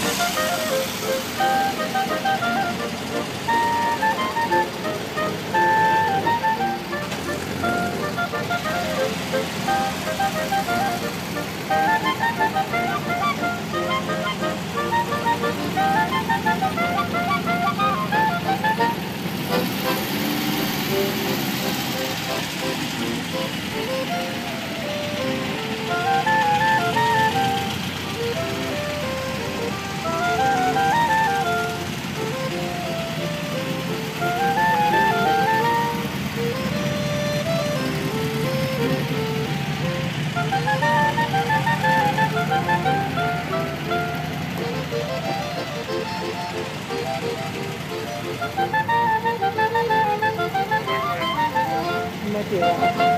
Thank you. Might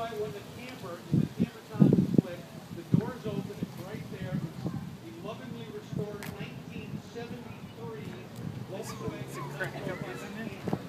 why when the camper is the camper top split, the door is open, it's right there. The lovingly restored 1973 Volkswagen. It's a crack up, isn't it?